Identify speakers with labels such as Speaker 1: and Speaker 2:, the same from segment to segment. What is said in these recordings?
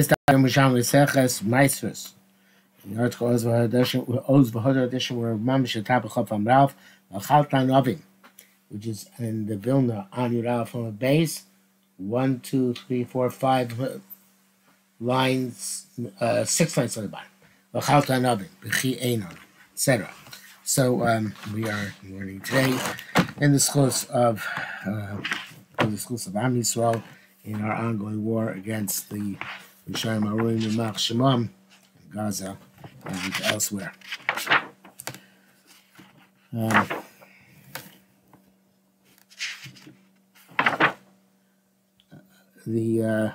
Speaker 1: This time. The article Oz edition Atap Chofam Ralph which is in the Vilna on Yurav from a base, one, two, three, four, five lines, uh, six lines on the bottom. Chaltan Novim, B'chi Einon, etc. So um, we are learning today in the schools of uh, in the schools of Am Yisrael in our ongoing war against the Rishayim Aruim Yamach Shemam in Gaza and elsewhere. Um, the uh,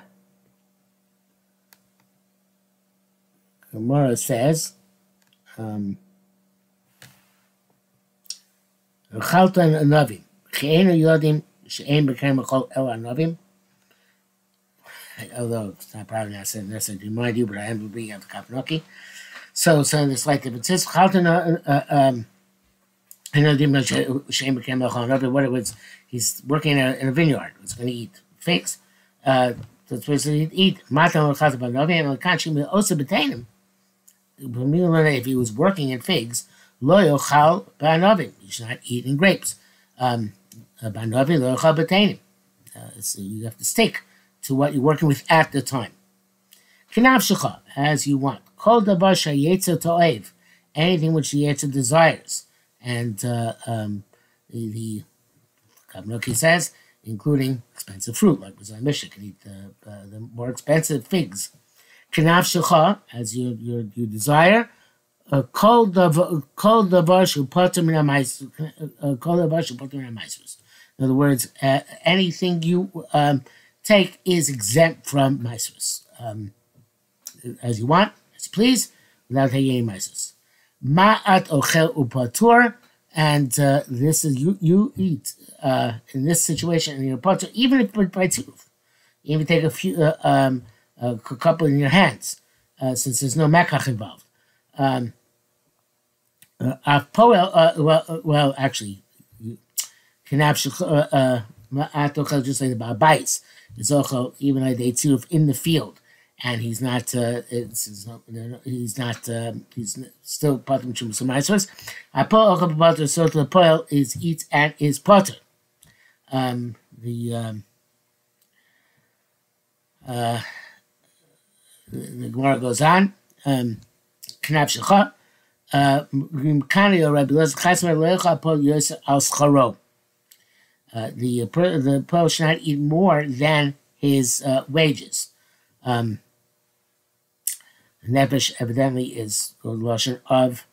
Speaker 1: Gemara says, um, Chaltan Anavim, Che'enu Yodim, She'en B'Kem Echol El Anavim, although it's not probably not saying this, I remind you, but I am being at the Kapnoki. So, so there's like the says Chalton, uh, uh, um, I know the Shane became a what it was. He's working in a, in a vineyard. He's going to eat figs. Uh, that's what he eat. Matan l'chazah b'novi and l'kanshim also betainim. If he was working in figs, lo yochal b'anovi. Should not eat in grapes. Um, b'anovi lo yochal betainim. Uh, so you have to stick to what you're working with at the time. Kinavshecha, as you want. Kol davar shayetzer to'ev, anything which the yetzer desires. And uh, um, the, the says, including expensive fruit, like was Mishnah, can eat the, uh, the more expensive figs. Kinavshecha, as you, you, you desire. Shupater min Kol davar shupater min In other words, uh, anything you um, take is exempt from Maisrus. Um, as you want, as you please, without taking any Maisrus. Ma'at ochel upatur, and uh, this is you you eat uh, in this situation in your patur, even if by two, even take a few uh, um, a couple in your hands, uh, since there's no mekach involved. Um, uh, uh, well, well, actually, kanab uh, just like the ba'abais Zochel, even though they tziruf in the field, and he's not, uh, it's, not he's not, uh, he's still patim chumas ma'asos. Apol ochel b'pater so the poil is eats and is potter. Um, the um, uh, the, Gemara goes on. Um, shecha. Or Rabbi Lezer Chasmer Lecha Pol Yosef Al. Uh, the the poor should not eat more than his uh, wages. Um, Nefesh evidently is the lotion of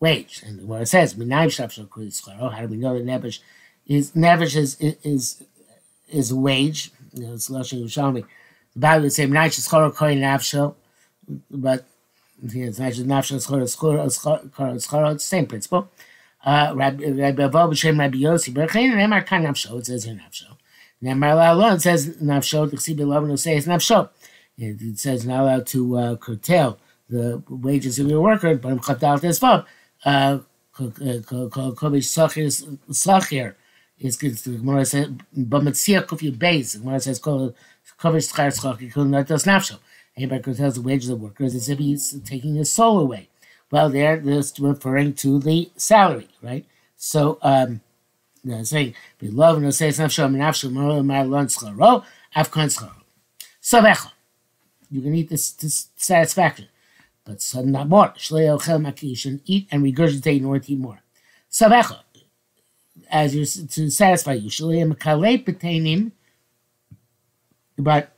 Speaker 1: wage, and what it says, "Minayim How do we know that Nefesh is Nefesh is is is a wage? You know, it's lotion. The Bible would say "Minayim Shachar Koyin Nafsho," but it's just Nafsho Schar Schar Same principle. Uh, Rabbi Rabbi Yossi, but Nemar kan nafsho. It says here nafsho. Nemar alone says nafsho. The chsi beloved will say it's nafsho. It says not allowed to uh, curtail the wages of your worker, but I'm chatal tesvav. Kobish sachir sachir is good. The Gemara says b'metzia kufi beis. The Gemara says kobish schachir kol natos nafsho. Anybody curtails the wages of workers as if he's taking his soul away. Well, they're just referring to the salary, right? So, um, they're saying, beloved, no say it's not shom nafshu moro my lunch scharo, afkan scharo. Savecha. You can eat this, this satisfaction. But some not more. Shlei ochel makish and eat and regurgitate nor eat more. Savecha. As you to satisfy you. Shlei makalei petainim. But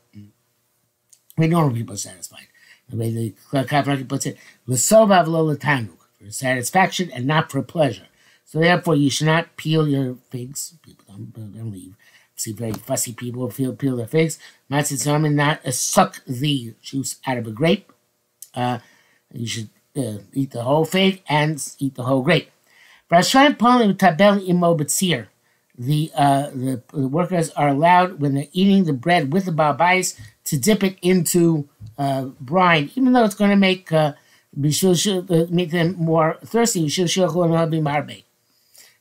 Speaker 1: we normal people are satisfied the way the Kavraki puts it, for satisfaction and not for pleasure. So therefore, you should not peel your figs. People don't, don't leave. See very fussy people peel, peel their figs. Matzitzamin, not uh, suck the juice out of a grape. Uh, you should uh, eat the whole fig and eat the whole grape. The, uh, the, the workers are allowed, when they're eating the bread with the babais, to dip it into uh, brine, even though it's going to make uh, uh make them more thirsty.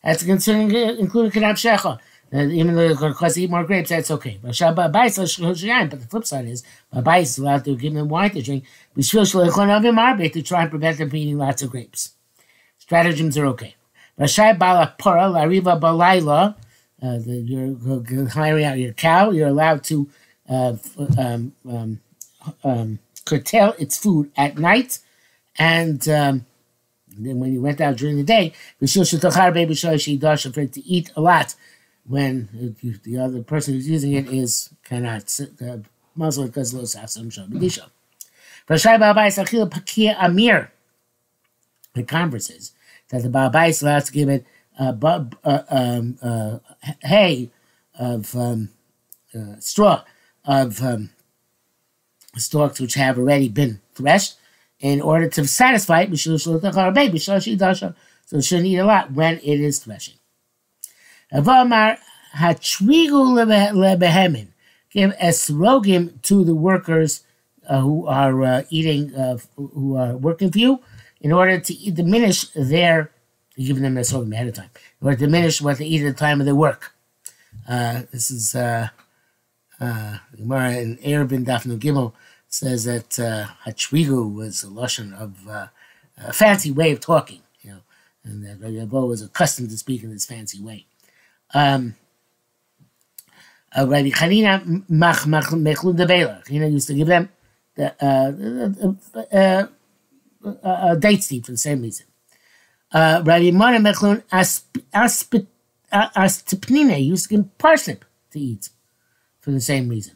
Speaker 1: That's concerning including kanab shecha. even though they're going to cause eat more grapes, that's okay. But the flip side is, Babais is allowed to give them wine to drink, to try and prevent them from eating lots of grapes. Stratagems are okay. Rashai uh, you're hiring out your cow, you're allowed to um, um, um, curtail its food at night, and um, then when you went out during the day, for it to eat a lot when the other person who's using it is cannot uh, muzzle because los asam shabidisha. Rashai Amir. The converse is that the Ba'abais allows to give it uh, uh, um, uh, hay of um, uh, straw of um, stalks which have already been threshed in order to satisfy it. So it shouldn't eat a lot when it is threshing. Give esrogim to the workers uh, who are uh, eating, uh, who are working for you, in order to diminish their, giving them esrogim ahead of time, to diminish what they eat at the time of their work. Uh, this is uh, Gemara in Eruvin Dafnu Gimel says that uh, hatrigu was a lotion of uh, a fancy way of talking, you know, and that Rabbi was accustomed to speak in this fancy way. Um, uh, Rabbi Chanina Mach Mach Mechlun de. Chanina used to give them the, uh, uh, uh, uh, date seed for the same reason. Uh, Rabbi Mona Mechlun Astipnine used to give parsnip to eat for the same reason.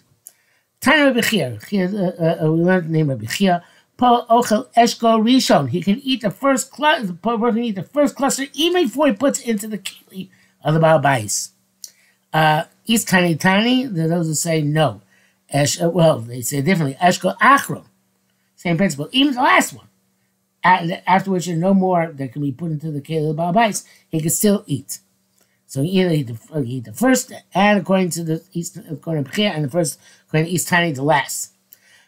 Speaker 1: Tanya Rabbi Chia, uh, uh, we learned the name Rabbi Chia. Paul Ochel Eshko Rishon. He can eat the first cluster. Paul can eat the first cluster even before he puts it into the keli of the Baal Uh, is tiny tiny. There those who say no. Esh, uh, well, they say differently. Eshko achron. Same principle. Even the last one. After which there's no more that can be put into the keli of the Baal he can still eat. So he either the, he the first, and according to the East, according to Bechia, and the first, according to East Tiny, the last.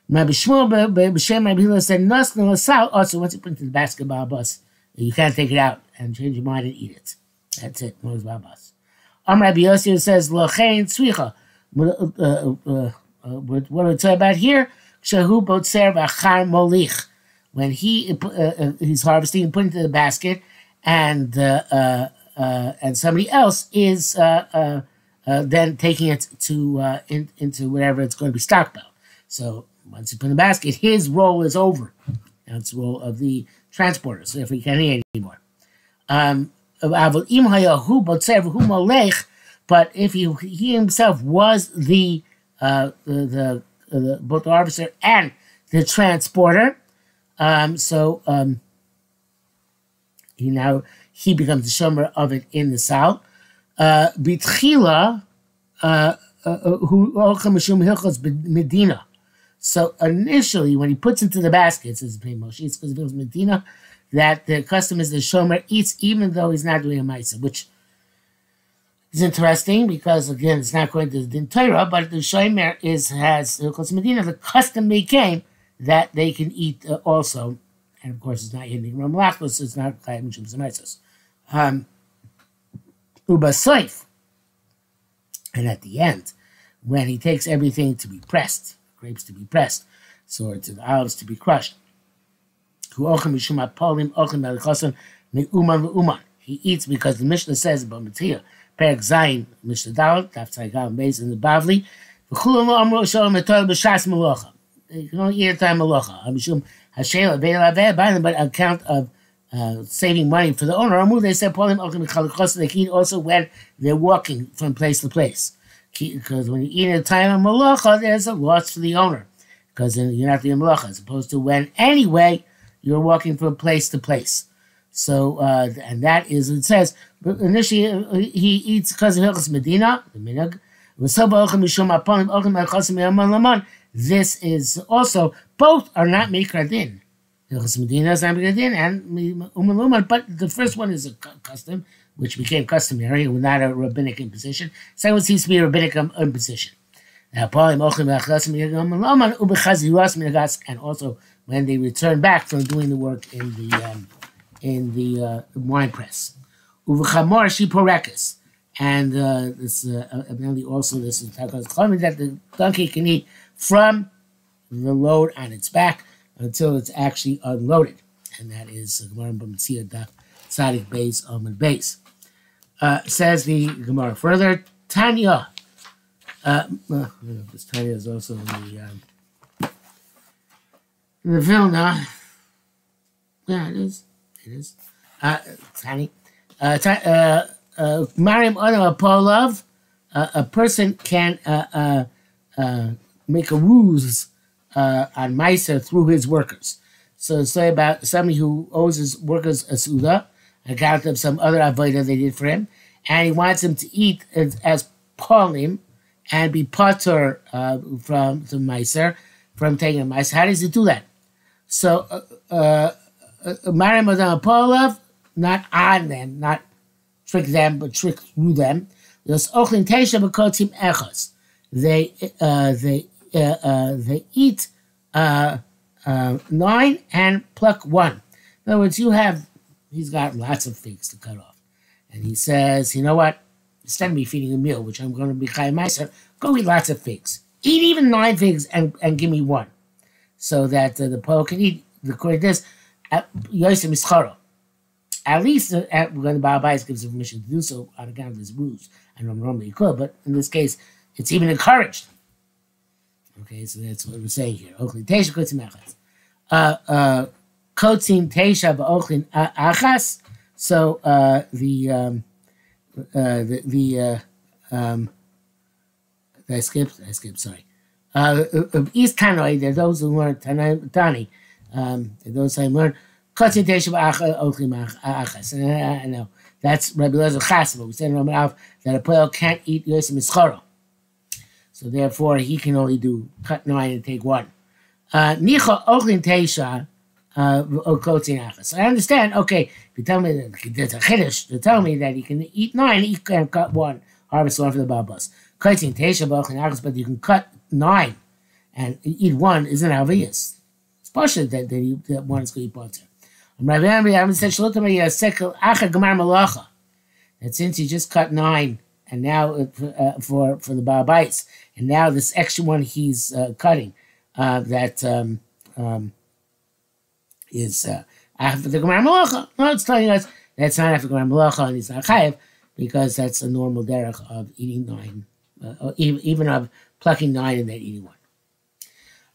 Speaker 1: Rabbi Shmuel B'Shem Rabbi Hillel said, "Nas no Also, once you put into the basketball bus, you can't take it out and change your mind and eat it. That's it. Moses Babas. Am Rabbi Yossi says Lochein Tzvicha. Uh, uh, uh, what are we talking about here? Shahu Botzer V'Achar Molich. When he he's harvesting and putting into the basket, and and somebody else is then taking it to in, into whatever it's going to be about. So once you put in the basket, his role is over. That's the role of the transporter. So if he can't eat anymore. Um, but if he, he himself was the uh, the, the, the, both the officer and the transporter, um, so um, he now he becomes the shomer of it in the south. Uh, Bitchila, uh, uh, who Medina. So initially, when he puts into the basket, says Moshe, it's because it Medina that the custom is the shomer eats even though he's not doing a ma'isa, which is interesting because again it's not going to the Torah, but the shomer is has because Medina. The custom became that they can eat uh, also, and of course it's not eating Ramalachos, it's not Chayim Shum Zemaisos. Um, Uba Soif. And at the end, when he takes everything to be pressed, grapes to be pressed, swords and olives to be crushed, he eats because the Mishnah says about Matiyah, Perek Zayin, Mishnah Dalet, Daf Tzaygal, Beis in the Bavli. You can only eat at time. Amishum but account of uh, saving money for the owner. They said, they also when they're walking from place to place. Because when you eat at a time of melocha, there's a loss for the owner. Because you're not doing melocha, as opposed to when anyway, you're walking from place to place. So, uh, and that is, it says, initially uh, he eats because of Medina, the. This is also, both are not Mikradin. Hilchas Medina is not Mikradin, and Umaluman, but the first one is a custom, which became customary, not a rabbinic imposition. Second one seems to be a rabbinic imposition. And also when they return back from doing the work in the um, in the uh, wine press. Shiporekis, and uh, this uh, evidently also this is that the donkey can eat from the load on its back until it's actually unloaded, and that is the Gemara Bamtzia Tzadik base Amid base. Uh, says the Gemara further, Tanya. Uh, well, this Tanya is also in the um, in the Vilna. Yeah, it is. It is. Uh, Tani. Uh, uh, uh, Mariam Adam Apolov, uh, a person can uh, uh, uh, make a ruse uh, on Meiser through his workers. So say about somebody who owes his workers a suda, account of some other avodah they did for him, and he wants them to eat as, as and be potter uh, from the Meiser, from taking a Meiser. How does he do that? So, uh, uh, Mariam Adam not on them, not trick them, but trick through them. They uh, they uh, uh, they eat uh, uh, nine and pluck one. In other words, you have he's got lots of figs to cut off, and he says, you know what? Instead of me feeding a meal, which I'm going to be chayim myself, go eat lots of figs. Eat even nine figs and, and give me one, so that uh, the poet can eat. The according to this, Yosef Mischaro at least uh, when the Baal gives permission to do so on account of this ruse. I know normally you could, but in this case, it's even encouraged. Okay, so that's what we're saying here. Ochlin Tesha Kotzim Achas. Uh, uh, Kotzim Tesha Ba'ochlin Achas. So uh, the, um, uh, the, the, uh, um, I skipped, I skipped, sorry. Uh, East Tanoi, there are those who learn Tani, um, those who learn Concentration achas. No, that's Rabbi Lezer Chasima. We said in Roman Alf that a poel can't eat Yosef Mischoro. So therefore, he can only do cut nine and take one. Uh, Nicha ochlin teisha uh, So I understand. Okay, you tell me that there's a chiddush to tell me that he can eat nine, he can cut one, harvest one for the babas. Kotzin teisha achas, but you can cut nine and eat one isn't obvious. It's partial that, that, you, that one is going to eat that since you just cut nine, and now uh, for for the bites, and now this extra one he's uh, cutting, uh, that um, um, is uh, after the Gemara Malacha. No, it's telling us that's not after Gemara Malacha, and he's not chayiv because that's a normal derech of eating nine, uh, even of plucking nine and then eating one.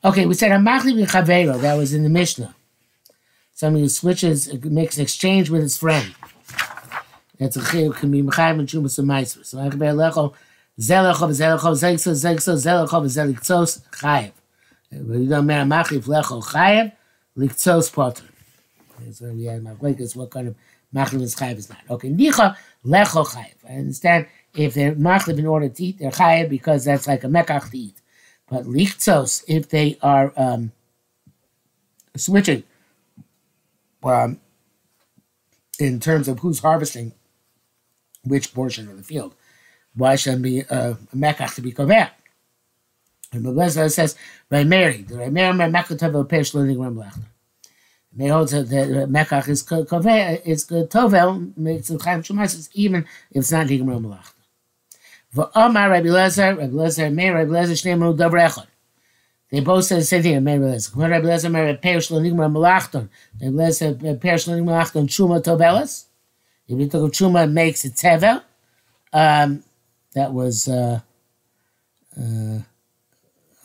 Speaker 1: Okay, we said Hamachli b'chavero. That was in the Mishnah somebody who switches, makes an exchange with his friend. That's a chiyuv can be mechayim and chumas and meiser. So I can be lecho zelecho zelecho zegso zegso zelecho zeliktzos chayiv. But you don't matter machif lecho chayiv liktzos potter. So we had machlekes what kind of machif is chayiv is not. Okay, nicha lecho chayiv. I understand if they're machif in order to eat, they're chayiv because that's like a mekach to eat. But liktzos, if they are um, switching um, in terms of who's harvesting which portion of the field. Why should be uh, a mekach to be koveh? And Meleza says, "By Mary, the Mary mekach of pesh learning ram lechner." They hold that mekach is koveh, it's tovel makes the chaim shumas even if it's not ligam ram lechner. V'amar Rabbi Lezer, Rabbi Lezer, Meir, Rabbi Lezer, Shnei Menu Davar Echad. They both said the same thing. Rabbi Lezer. When Rabbi Lezer married Perish Lenigma Malachton, Rabbi Lezer Perish Lenigma Malachton Chuma Tovelas. If you took a Chuma, makes a Tevel. Um, that was uh, uh,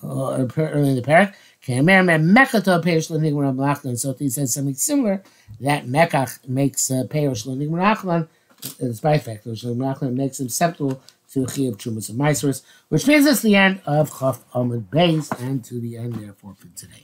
Speaker 1: early in the parak. Okay, Mekato Perish Lenigma Malachton. So if he said something similar. That Mekach makes uh, Perish Lenigma Malachton. It's by fact, Malachton makes him susceptible to Chiyab Chumas and Maisers, which brings us the end of Chaf Amud Beis and to the end, therefore, for today.